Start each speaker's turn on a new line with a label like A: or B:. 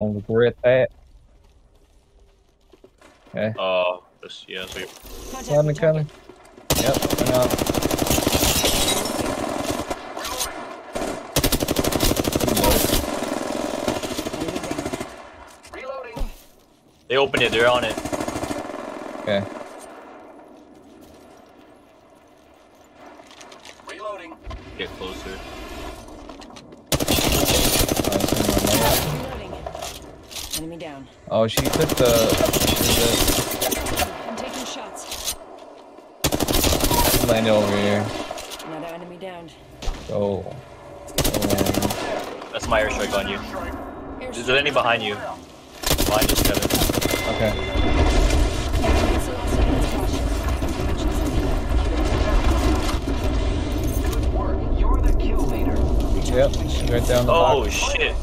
A: Don't regret that. Okay.
B: Uh, this, yeah, so you-
A: Coming, coming. Yep, went up.
C: Enemy
B: they opened it. They're on it.
A: Okay. Reloading.
B: Get closer.
C: Reloading. Enemy down.
A: Oh, she took the. the
C: I'm taking shots.
A: she landed over here.
C: Another enemy down.
A: Go. Um,
B: That's my airstrike on you.
C: Airstrike.
B: Is there any behind you? Behind us, Kevin.
A: okay.
C: It's the last seconds caution.
A: Yep. Right down the
B: Oh
A: box.
B: shit!